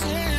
sing